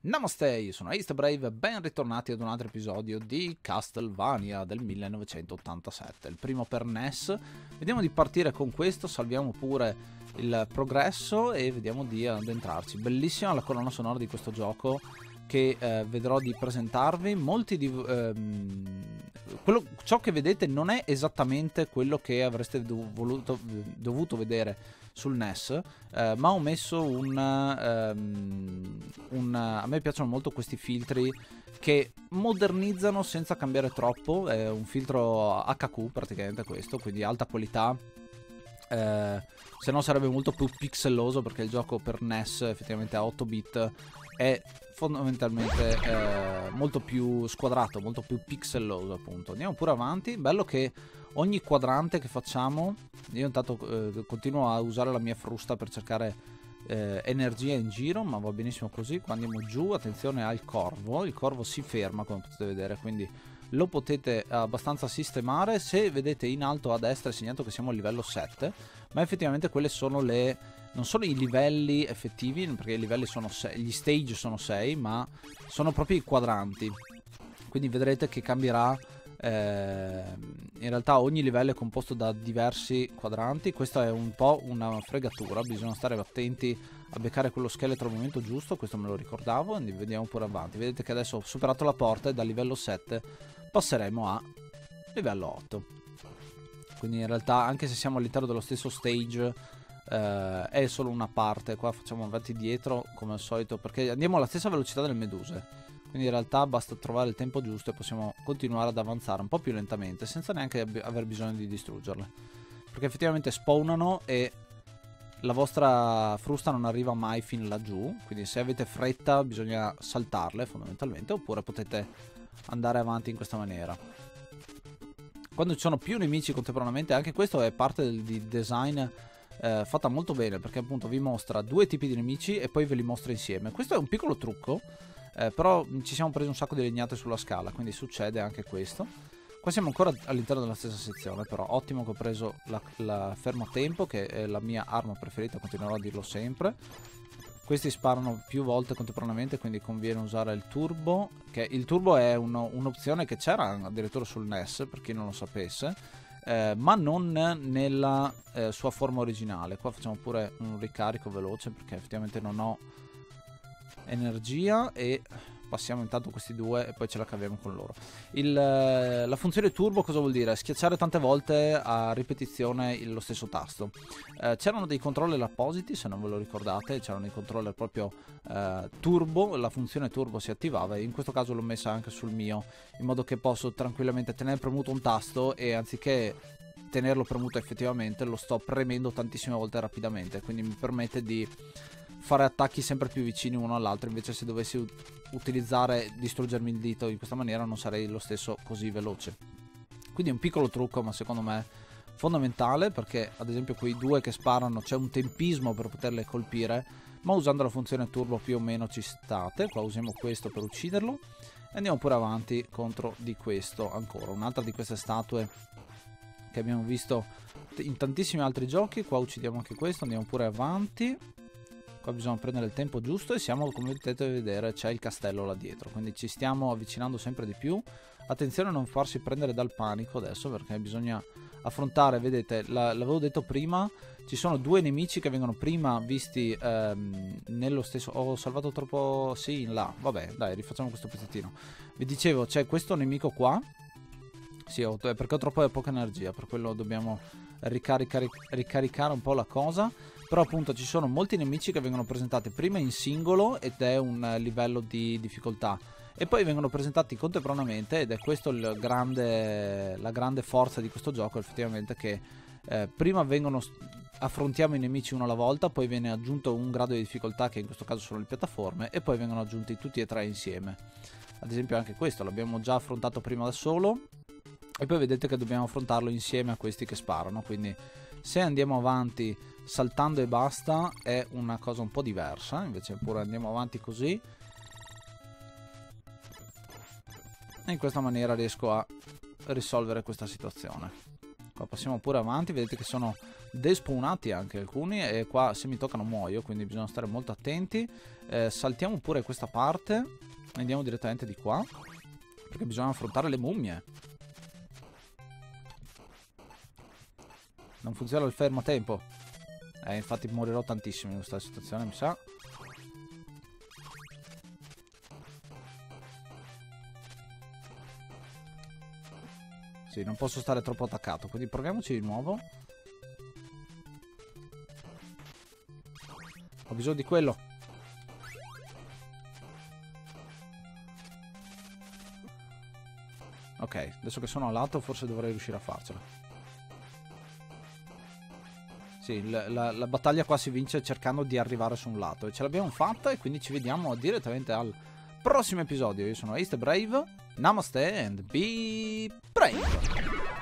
Namaste, io sono Brave, ben ritornati ad un altro episodio di Castlevania del 1987, il primo per NES. Vediamo di partire con questo, salviamo pure il progresso e vediamo di addentrarci. Bellissima la colonna sonora di questo gioco che eh, vedrò di presentarvi. Molti di... Ehm, quello, ciò che vedete non è esattamente quello che avreste dovuto, dovuto vedere sul NES, eh, ma ho messo un, um, un... A me piacciono molto questi filtri che modernizzano senza cambiare troppo, è un filtro HQ praticamente questo, quindi alta qualità. Eh, se no sarebbe molto più pixelloso perché il gioco per NES effettivamente a 8 bit è fondamentalmente eh, molto più squadrato, molto più pixelloso appunto. Andiamo pure avanti, bello che ogni quadrante che facciamo, io intanto eh, continuo a usare la mia frusta per cercare eh, energia in giro, ma va benissimo così. Qua andiamo giù, attenzione al corvo, il corvo si ferma come potete vedere, quindi lo potete abbastanza sistemare. Se vedete in alto a destra è segnato che siamo a livello 7, ma effettivamente quelle sono le... Non sono i livelli effettivi, perché i livelli sono 6, gli stage sono 6, ma sono proprio i quadranti. Quindi vedrete che cambierà eh, in realtà ogni livello è composto da diversi quadranti, questa è un po' una fregatura, bisogna stare attenti a beccare quello scheletro al momento giusto, questo me lo ricordavo, quindi vediamo pure avanti. Vedete che adesso ho superato la porta e dal livello 7 passeremo a livello 8. Quindi in realtà anche se siamo all'interno dello stesso stage eh, è solo una parte, qua facciamo avanti e dietro come al solito perché andiamo alla stessa velocità delle meduse. Quindi in realtà basta trovare il tempo giusto e possiamo continuare ad avanzare un po' più lentamente senza neanche aver bisogno di distruggerle. Perché effettivamente spawnano e la vostra frusta non arriva mai fin laggiù, quindi se avete fretta bisogna saltarle fondamentalmente oppure potete andare avanti in questa maniera. Quando ci sono più nemici contemporaneamente, anche questo è parte del design eh, fatta molto bene perché appunto vi mostra due tipi di nemici e poi ve li mostra insieme. Questo è un piccolo trucco eh, però ci siamo presi un sacco di legnate sulla scala, quindi succede anche questo. Qua siamo ancora all'interno della stessa sezione, però ottimo che ho preso la, la fermatempo, che è la mia arma preferita, continuerò a dirlo sempre. Questi sparano più volte contemporaneamente, quindi conviene usare il turbo. Che il turbo è un'opzione che c'era addirittura sul NES, per chi non lo sapesse, eh, ma non nella eh, sua forma originale. Qua facciamo pure un ricarico veloce, perché effettivamente non ho energia e passiamo intanto questi due e poi ce la caviamo con loro. Il, eh, la funzione turbo cosa vuol dire? Schiacciare tante volte a ripetizione lo stesso tasto. Eh, c'erano dei controller appositi, se non ve lo ricordate, c'erano dei controller proprio eh, turbo, la funzione turbo si attivava e in questo caso l'ho messa anche sul mio, in modo che posso tranquillamente tenere premuto un tasto e anziché tenerlo premuto effettivamente lo sto premendo tantissime volte rapidamente, quindi mi permette di fare attacchi sempre più vicini uno all'altro invece se dovessi utilizzare distruggermi il dito in questa maniera non sarei lo stesso così veloce. Quindi è un piccolo trucco ma secondo me fondamentale perché ad esempio quei due che sparano c'è un tempismo per poterle colpire ma usando la funzione turbo più o meno ci state. Qua usiamo questo per ucciderlo. E andiamo pure avanti contro di questo ancora. Un'altra di queste statue che abbiamo visto in tantissimi altri giochi. Qua uccidiamo anche questo andiamo pure avanti Qua bisogna prendere il tempo giusto e siamo, come potete vedere, c'è il castello là dietro. Quindi ci stiamo avvicinando sempre di più. Attenzione a non farsi prendere dal panico adesso perché bisogna affrontare, vedete, l'avevo detto prima, ci sono due nemici che vengono prima visti ehm, nello stesso... Ho salvato troppo... Sì, in là. Vabbè, dai, rifacciamo questo pezzettino. Vi dicevo, c'è questo nemico qua. Sì, perché ho troppo poca energia, per quello dobbiamo ricaricare un po' la cosa. Però appunto ci sono molti nemici che vengono presentati prima in singolo ed è un livello di difficoltà. E poi vengono presentati contemporaneamente ed è questo grande, la grande forza di questo gioco effettivamente che eh, prima vengono affrontiamo i nemici uno alla volta poi viene aggiunto un grado di difficoltà che in questo caso sono le piattaforme e poi vengono aggiunti tutti e tre insieme. Ad esempio anche questo l'abbiamo già affrontato prima da solo e poi vedete che dobbiamo affrontarlo insieme a questi che sparano quindi se andiamo avanti saltando e basta è una cosa un po' diversa, invece pure andiamo avanti così. E in questa maniera riesco a risolvere questa situazione. Qua passiamo pure avanti, vedete che sono despawnati anche alcuni e qua se mi toccano muoio, quindi bisogna stare molto attenti. Eh, saltiamo pure questa parte andiamo direttamente di qua, perché bisogna affrontare le mummie. Non funziona il fermo tempo. Eh, infatti morirò tantissimo in questa situazione, mi sa. Sì, non posso stare troppo attaccato, quindi proviamoci di nuovo. Ho bisogno di quello. Ok, adesso che sono a lato forse dovrei riuscire a farcela. Sì, la, la, la, battaglia qua si vince cercando di arrivare su un lato. E ce l'abbiamo fatta e quindi ci vediamo direttamente al prossimo episodio. Io sono Ace Brave. Namaste and be brave!